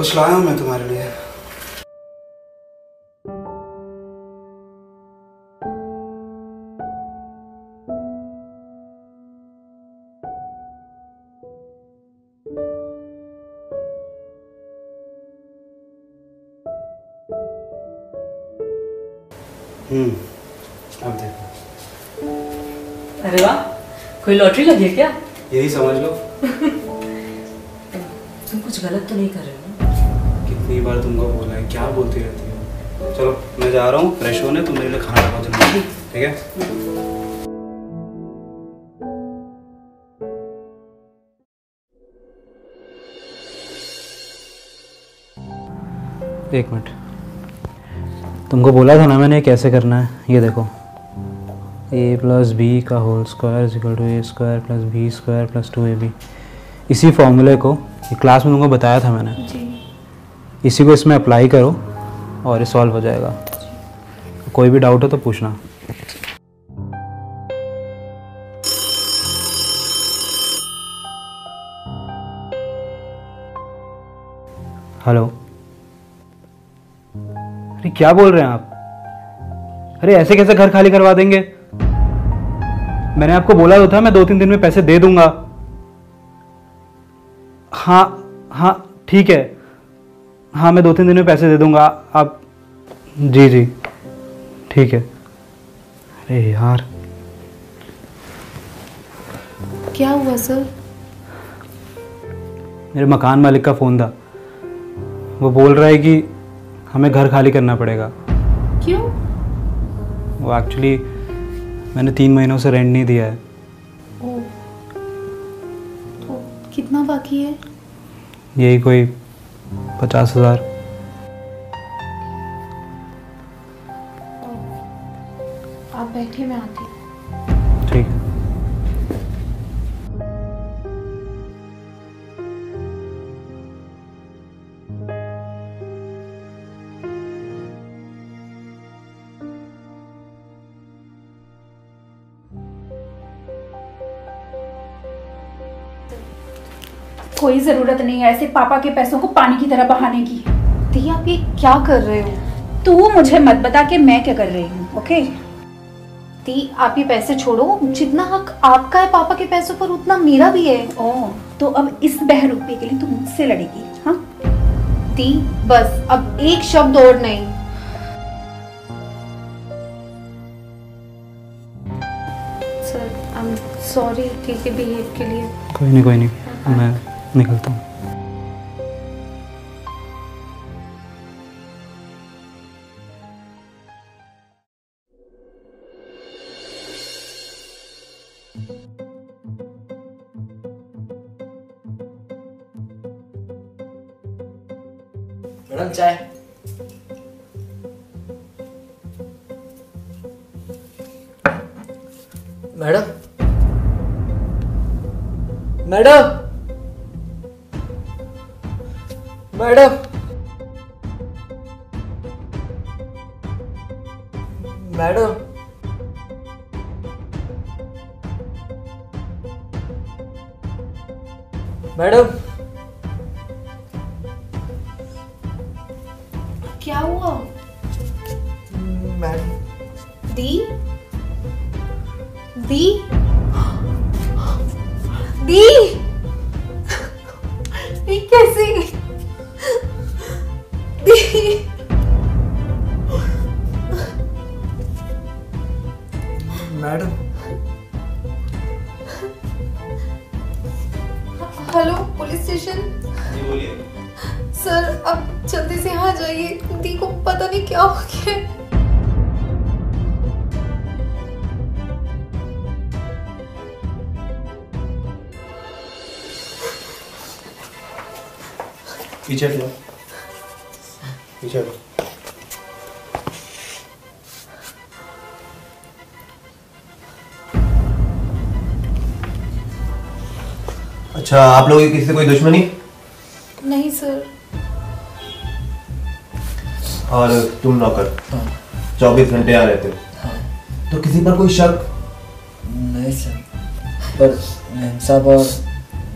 कुछ लाया हूँ मैं तुम्हारे लिए। हम्म अब देखो। अरे वाह कोई लॉटरी लगी है क्या? यही समझ लो। तुम कुछ गलत तो नहीं कर रहे हो। कितनी बार तुमको बोला है क्या बोलती रहती हो? चलो मैं जा रहा हूँ फ्रेश होने तुम मेरे लिए खाना लगाओ जल्दी ठीक है? एक मिनट। तुमको बोला था ना मैंने कैसे करना है? ये देखो। ए प्लस बी का whole square is equal to A square plus B square plus two A B इसी फॉर्मूले को क्लास में तुमको बताया था मैंने। जी। इसी को इसमें अप्लाई करो और ये सॉल्व हो जाएगा। कोई भी डाउट हो तो पूछना। हेलो अरे, क्या बोल रहे हैं आप? अरे, ऐसे कैसे घर खाली करवा देंगे? मैंने आपको बोला तो था, मैं दो तीन दिन में पैसे दे दूँगा। हाँ हाँ ठीक है। हाँ मैं दो तीन दिन में पैसे दे दूँगा। आप जी जी। ठीक है। अरे यार। क्या हुआ सर? मेरे मकान मालिक का फ़ोन था। वो बोल रहा है कि हमें घर खाली करना पड़ेगा। क्यों? वो एक्चुअली मैंने तीन महीनों से रेंट नहीं दिया है। ओ तो कितना बाकी है? यही कोई पचास हज़ार आप बैठे मैं आती हूँ। ठीक कोई ज़रूरत नहीं है ऐसे पापा के पैसों को पानी की तरह बहाने की। दी आप ये क्या कर रहे हो? तू मुझे मत बता कि मैं क्या कर रही हूँ ओके? दी आप ये पैसे छोड़ो। जितना हक आपका है पापा के पैसों पर उतना मेरा भी है। ओ तो अब इस बहरूपे के लिए तू मुझसे लड़ेगी हाँ? दी बस अब एक शब्द और नहीं। सर आई एम सॉरी ठीक है बिहेव के लिए। कोई नहीं कोई नहीं। मैं निकलता हूँ। मैडम चाय। Madam? Madam? Madam. Madam. Madam. क्या हुआ? मैडम। दी? दी? दी? दी कैसे हेलो पुलिस स्टेशन जी बोलिए। सर अब जल्दी से यहाँ जाइए। दी को पता नहीं क्या हो गया। पीछे पीछे अच्छा आप लोगों की किसी से कोई दुश्मनी? नहीं सर। और तुम नौकर? चौबीस घंटे आ रहते हो। तो किसी पर कोई शक? नहीं सर। पर साहब और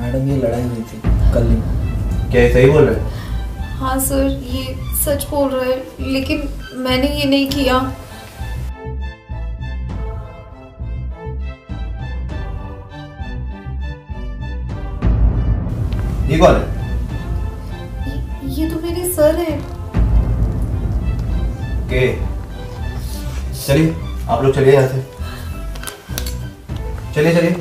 मैडम ये लड़ाई हुई थी कल ही। क्या ये सही बोल रहे हैं? हाँ सर ये सच बोल रहा है लेकिन मैंने ये नहीं किया। ये कौन है? ये, तो मेरे सर है। के? चलिए आप लोग चलिए यहाँ से। चलिए चलिए।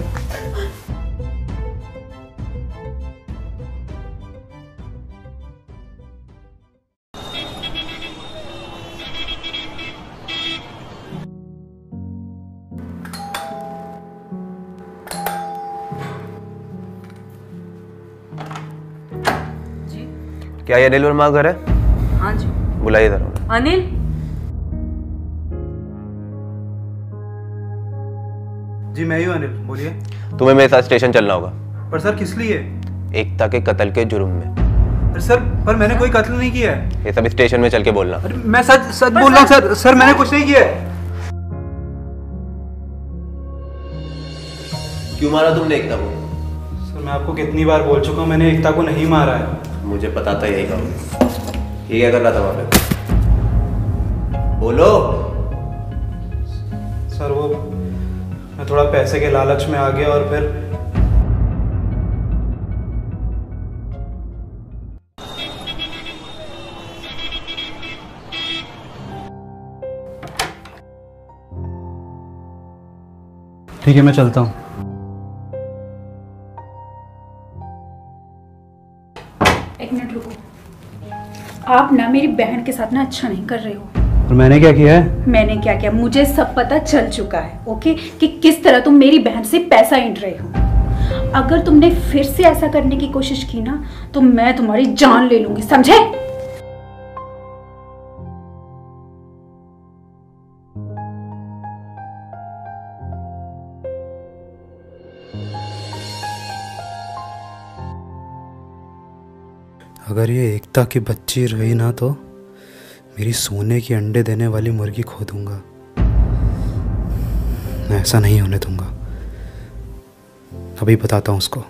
क्या ये अनिल वर्मा का घर है? हाँ जी। बुलाइए इधर अनिल? जी मैं ही अनिल बोलिए। तुम्हें मेरे साथ स्टेशन चलना होगा। पर सर किस लिए? एकता के कत्ल के जुर्म में। अरे सर पर मैंने कोई कत्ल नहीं किया है। ये सब स्टेशन में चल के बोलना। अरे मैं सच सच बोल रहा हूँ सर सर मैंने कुछ नहीं किया है। क्यों मारा तुमने एकता को? सर मैं आपको कितनी बार बोल चुका हूँ मैंने एकता को नहीं मारा है। मुझे पता था यही कहोगे ये क्या कर रहा था वहाँ पे। बोलो। सर वो मैं थोड़ा पैसे के लालच में आ गया और फिर ठीक है मैं चलता हूँ। आप ना मेरी बहन के साथ ना अच्छा नहीं कर रहे हो। और मैंने क्या किया है? मैंने क्या किया? मुझे सब पता चल चुका है ओके? कि किस तरह तुम मेरी बहन से पैसा इंट रहे हो। अगर तुमने फिर से ऐसा करने की कोशिश की ना तो मैं तुम्हारी जान ले लूँगी समझे? अगर ये एकता की बच्ची रही ना तो मेरी सोने की अंडे देने वाली मुर्गी खो दूँगा। मैं ऐसा नहीं होने दूँगा। अभी बताता हूँ उसको।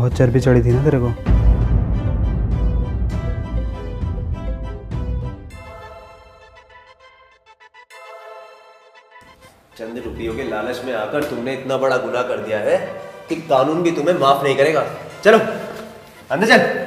बहुत चर्बी चढ़ी थी ना तेरे को? चंद रुपयों के लालच में आकर तुमने इतना बड़ा गुनाह कर दिया है कि कानून भी तुम्हें माफ़ नहीं करेगा। चलो, अंदर चल।